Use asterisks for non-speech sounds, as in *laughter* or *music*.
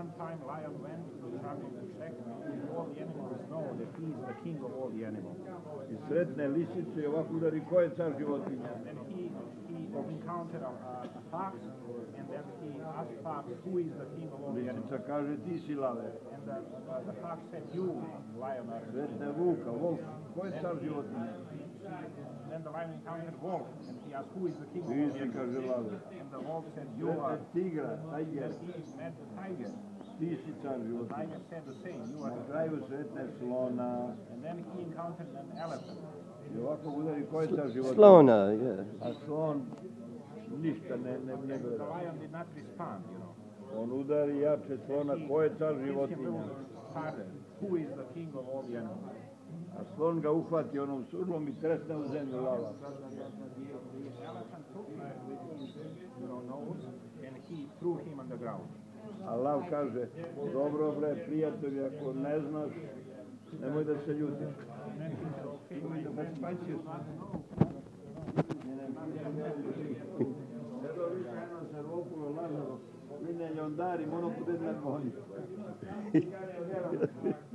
one time lion went to the jungle to check if all the animals know that he is the king of all the animals. I sretne lisice i ovako udari ko je car životinja. And he, he encountered a, a, fox, and then he asked fox, who is the king of all the animals? Lisica kaže ti si lave. And the, the, the fox said, you, lion, Sretne vuka, volk, ko je car životinja? Then the lion encountered wolf, and he asked, who is the king of Ti all the si, animals? kaže lave. And the wolf said, you Sretne are. tigra, tajger, Then he met the tiger. ti si car The životinja. tiger said the same, you are Na the kraju sretne slona And then he encountered an elephant. i ovako udari ko je car životinja. Slona, yeah. A slon ništa ne, ne, ne And the gleda. lion did not respond, you know. On udari jače slona, ko je car Hit him životinja. real hard. Who is the king of all the animals? A slon ga uhvati onom surlom i tresne u zemlju lava. A lav kaže, dobro bre, prijatelji, ako ne znaš, nemoj da se ljutiš. *laughs* Mi ne ljondari, ono bude na goni. *laughs*